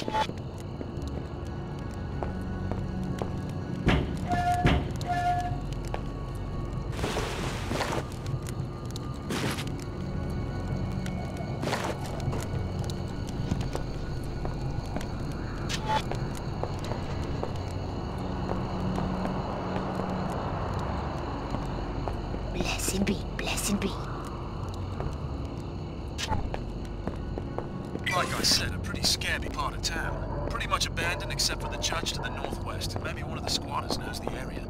Blessed be, blessed be. Like I said, pretty scabby part of town. Pretty much abandoned except for the church to the northwest. Maybe one of the squatters knows the area.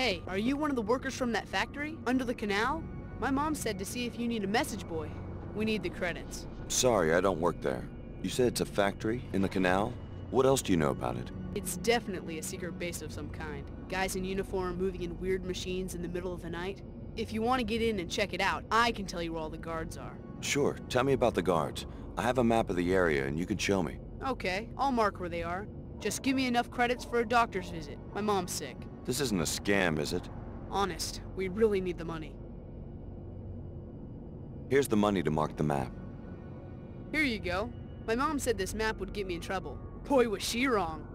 Hey, are you one of the workers from that factory? Under the canal? My mom said to see if you need a message boy. We need the credits. Sorry, I don't work there. You said it's a factory in the canal? What else do you know about it? It's definitely a secret base of some kind. Guys in uniform moving in weird machines in the middle of the night. If you want to get in and check it out, I can tell you where all the guards are. Sure, tell me about the guards. I have a map of the area and you can show me. Okay, I'll mark where they are. Just give me enough credits for a doctor's visit. My mom's sick. This isn't a scam, is it? Honest, we really need the money. Here's the money to mark the map. Here you go. My mom said this map would get me in trouble. Boy, was she wrong.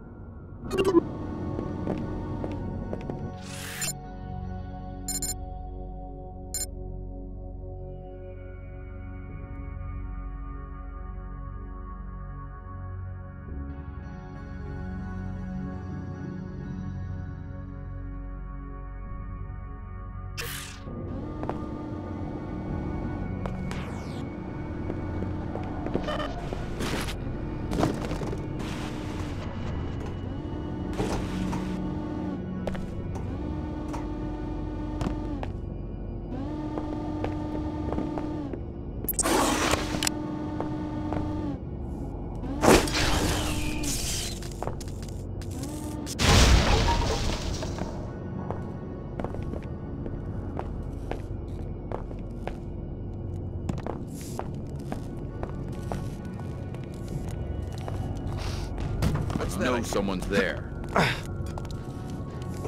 Know someone's there.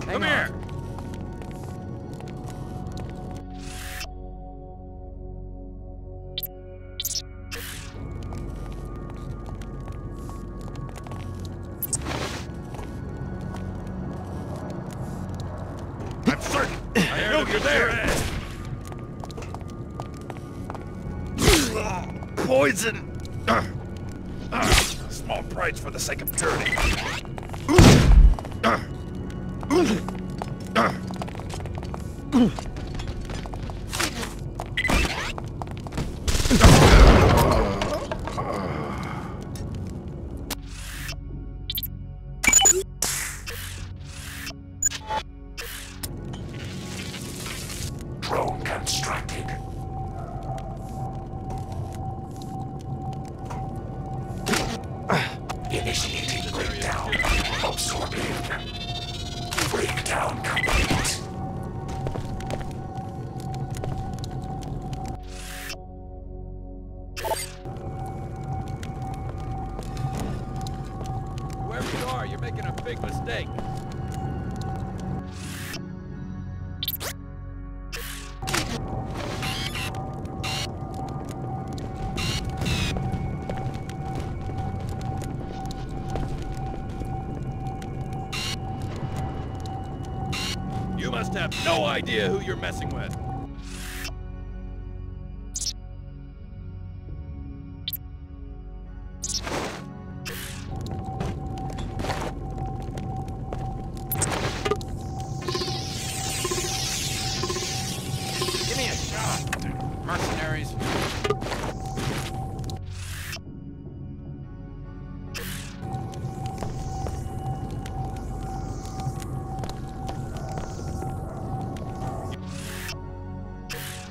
Come here! I'm certain! I know you're there! Poison! Small price for the sake of purity. Initiating breakdown. Absorbing. Breakdown complete. Have no idea who you're messing with.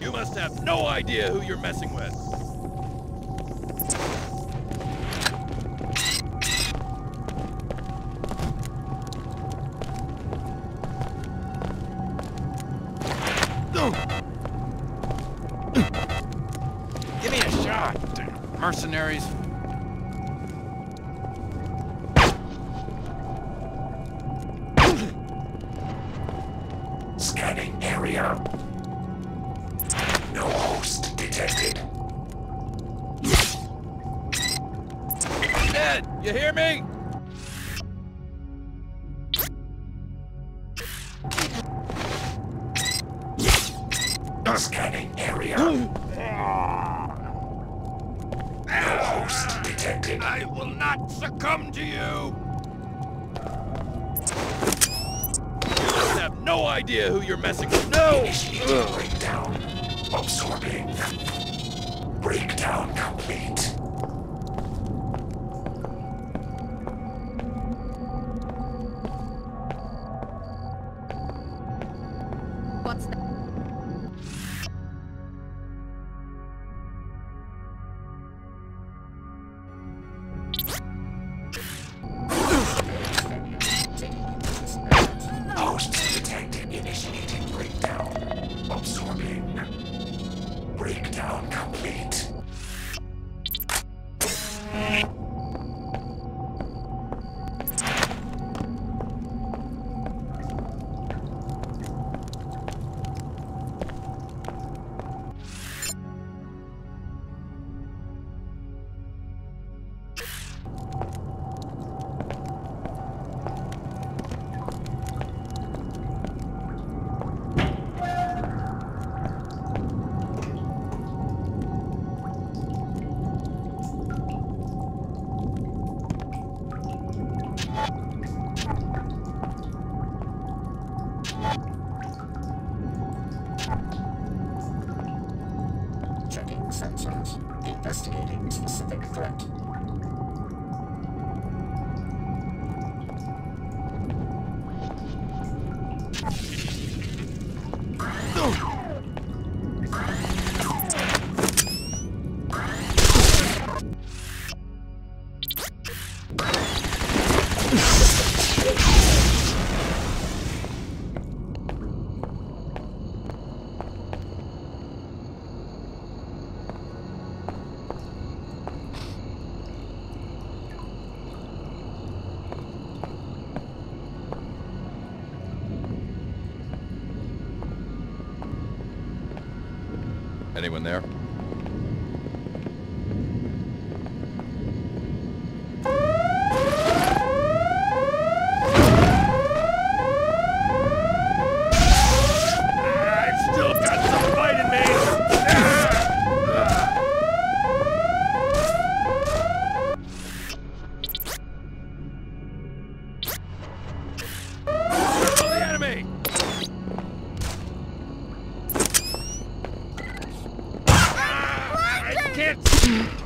You must have no idea who you're messing with. Give me a shot, mercenaries. Scanning area. You hear me? Scanning area. Host detected. I will not succumb to you. You have no idea who you're messing with. No! Initiating breakdown. Absorbing. Breakdown complete. What's that? Specific Anyone there? Can't